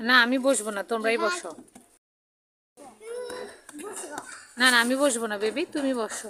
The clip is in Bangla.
না আমি বসবো না তোমরাই বসো। না না আমি বসবো না বেবি তুমি বসো।